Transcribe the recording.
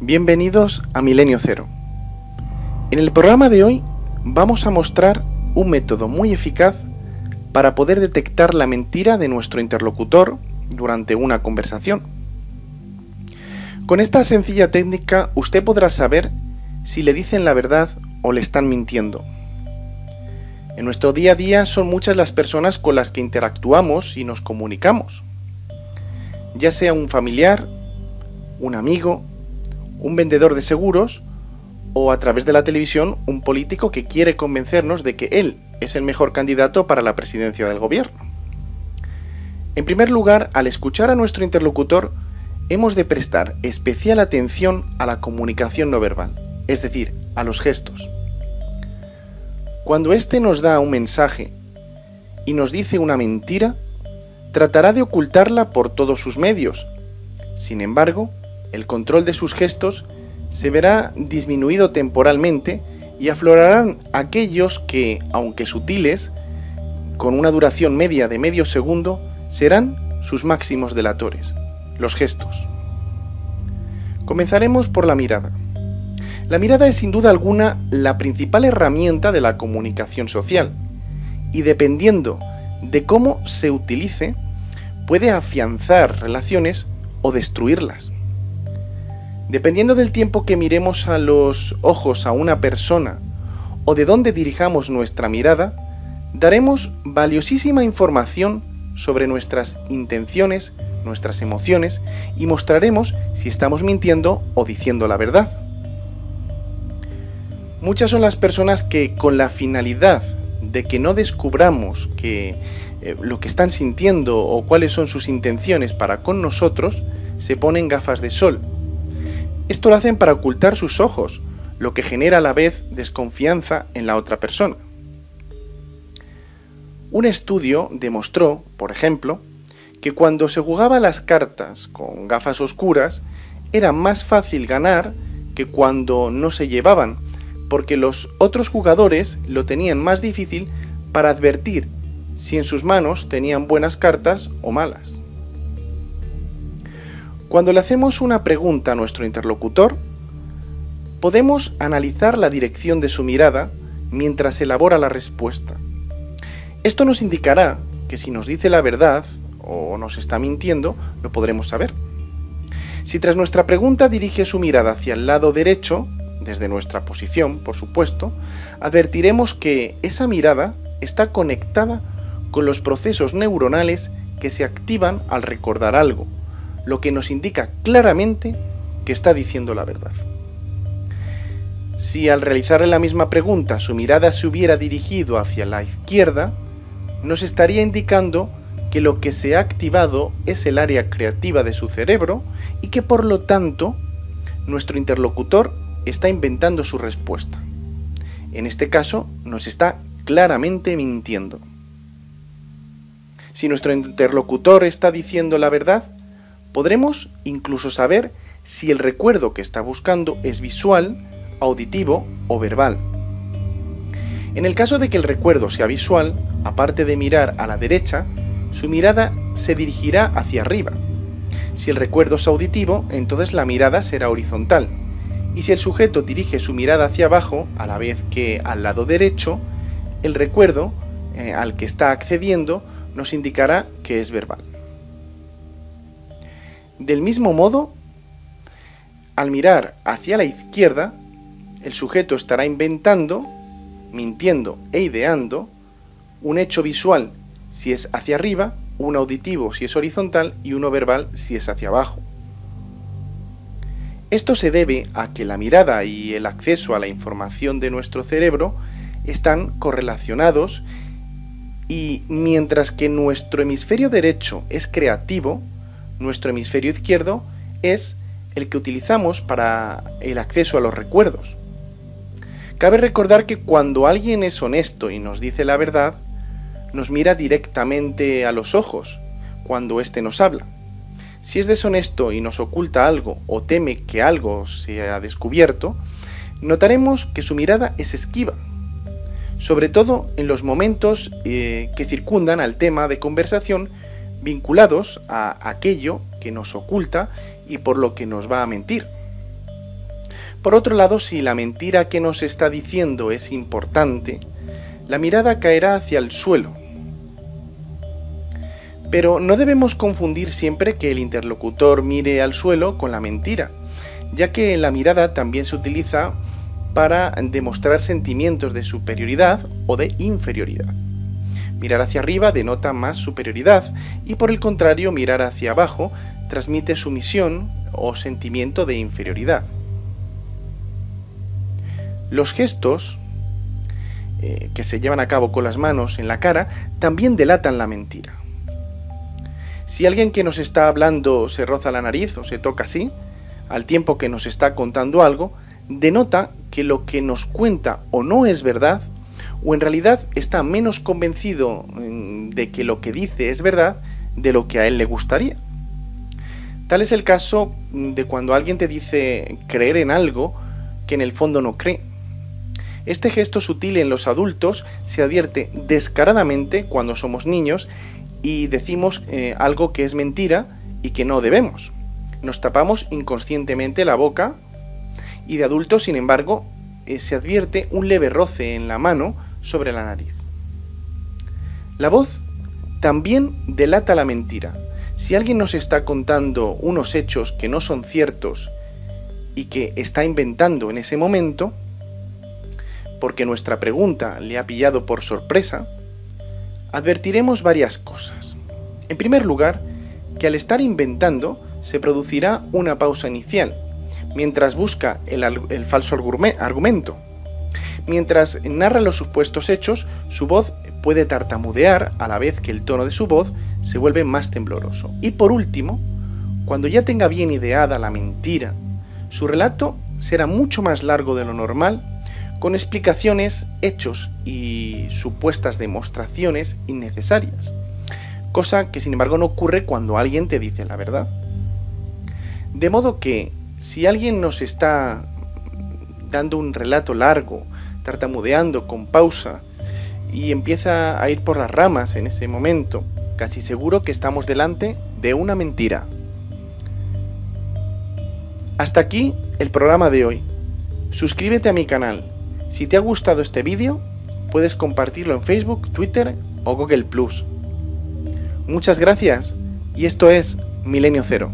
Bienvenidos a Milenio Cero. En el programa de hoy vamos a mostrar un método muy eficaz para poder detectar la mentira de nuestro interlocutor durante una conversación. Con esta sencilla técnica usted podrá saber si le dicen la verdad o le están mintiendo. En nuestro día a día son muchas las personas con las que interactuamos y nos comunicamos. Ya sea un familiar, un amigo, un vendedor de seguros o a través de la televisión un político que quiere convencernos de que él es el mejor candidato para la presidencia del gobierno. En primer lugar, al escuchar a nuestro interlocutor, hemos de prestar especial atención a la comunicación no verbal, es decir, a los gestos. Cuando éste nos da un mensaje y nos dice una mentira, tratará de ocultarla por todos sus medios. Sin embargo, el control de sus gestos se verá disminuido temporalmente y aflorarán aquellos que, aunque sutiles, con una duración media de medio segundo, serán sus máximos delatores, los gestos. Comenzaremos por la mirada. La mirada es sin duda alguna la principal herramienta de la comunicación social y dependiendo de cómo se utilice, puede afianzar relaciones o destruirlas. Dependiendo del tiempo que miremos a los ojos a una persona o de dónde dirijamos nuestra mirada, daremos valiosísima información sobre nuestras intenciones, nuestras emociones y mostraremos si estamos mintiendo o diciendo la verdad. Muchas son las personas que con la finalidad de que no descubramos que eh, lo que están sintiendo o cuáles son sus intenciones para con nosotros, se ponen gafas de sol esto lo hacen para ocultar sus ojos, lo que genera a la vez desconfianza en la otra persona. Un estudio demostró, por ejemplo, que cuando se jugaba las cartas con gafas oscuras, era más fácil ganar que cuando no se llevaban, porque los otros jugadores lo tenían más difícil para advertir si en sus manos tenían buenas cartas o malas. Cuando le hacemos una pregunta a nuestro interlocutor, podemos analizar la dirección de su mirada mientras elabora la respuesta. Esto nos indicará que si nos dice la verdad o nos está mintiendo, lo podremos saber. Si tras nuestra pregunta dirige su mirada hacia el lado derecho, desde nuestra posición, por supuesto, advertiremos que esa mirada está conectada con los procesos neuronales que se activan al recordar algo, lo que nos indica claramente que está diciendo la verdad. Si al realizarle la misma pregunta su mirada se hubiera dirigido hacia la izquierda, nos estaría indicando que lo que se ha activado es el área creativa de su cerebro y que por lo tanto nuestro interlocutor está inventando su respuesta. En este caso nos está claramente mintiendo. Si nuestro interlocutor está diciendo la verdad, Podremos incluso saber si el recuerdo que está buscando es visual, auditivo o verbal. En el caso de que el recuerdo sea visual, aparte de mirar a la derecha, su mirada se dirigirá hacia arriba. Si el recuerdo es auditivo, entonces la mirada será horizontal. Y si el sujeto dirige su mirada hacia abajo, a la vez que al lado derecho, el recuerdo eh, al que está accediendo nos indicará que es verbal. Del mismo modo, al mirar hacia la izquierda, el sujeto estará inventando, mintiendo e ideando un hecho visual si es hacia arriba, un auditivo si es horizontal y uno verbal si es hacia abajo. Esto se debe a que la mirada y el acceso a la información de nuestro cerebro están correlacionados y mientras que nuestro hemisferio derecho es creativo, nuestro hemisferio izquierdo es el que utilizamos para el acceso a los recuerdos. Cabe recordar que cuando alguien es honesto y nos dice la verdad, nos mira directamente a los ojos cuando éste nos habla. Si es deshonesto y nos oculta algo o teme que algo sea descubierto, notaremos que su mirada es esquiva, sobre todo en los momentos eh, que circundan al tema de conversación vinculados a aquello que nos oculta y por lo que nos va a mentir. Por otro lado, si la mentira que nos está diciendo es importante, la mirada caerá hacia el suelo. Pero no debemos confundir siempre que el interlocutor mire al suelo con la mentira, ya que la mirada también se utiliza para demostrar sentimientos de superioridad o de inferioridad. Mirar hacia arriba denota más superioridad y por el contrario mirar hacia abajo transmite sumisión o sentimiento de inferioridad. Los gestos eh, que se llevan a cabo con las manos en la cara también delatan la mentira. Si alguien que nos está hablando se roza la nariz o se toca así, al tiempo que nos está contando algo, denota que lo que nos cuenta o no es verdad, o en realidad está menos convencido mm, de que lo que dice es verdad de lo que a él le gustaría. Tal es el caso mm, de cuando alguien te dice creer en algo que en el fondo no cree. Este gesto sutil en los adultos se advierte descaradamente cuando somos niños y decimos eh, algo que es mentira y que no debemos. Nos tapamos inconscientemente la boca y de adultos, sin embargo, eh, se advierte un leve roce en la mano sobre la nariz. La voz también delata la mentira. Si alguien nos está contando unos hechos que no son ciertos y que está inventando en ese momento, porque nuestra pregunta le ha pillado por sorpresa, advertiremos varias cosas. En primer lugar, que al estar inventando se producirá una pausa inicial mientras busca el, falso argumento. Mientras narra los supuestos hechos, su voz puede tartamudear a la vez que el tono de su voz se vuelve más tembloroso. Y por último, cuando ya tenga bien ideada la mentira, su relato será mucho más largo de lo normal, con explicaciones, hechos y supuestas demostraciones innecesarias, cosa que sin embargo no ocurre cuando alguien te dice la verdad. De modo que si alguien nos está dando un relato largo, tartamudeando con pausa, y empieza a ir por las ramas en ese momento, casi seguro que estamos delante de una mentira. Hasta aquí el programa de hoy. Suscríbete a mi canal. Si te ha gustado este vídeo, puedes compartirlo en Facebook, Twitter o Google ⁇ Muchas gracias y esto es Milenio Cero.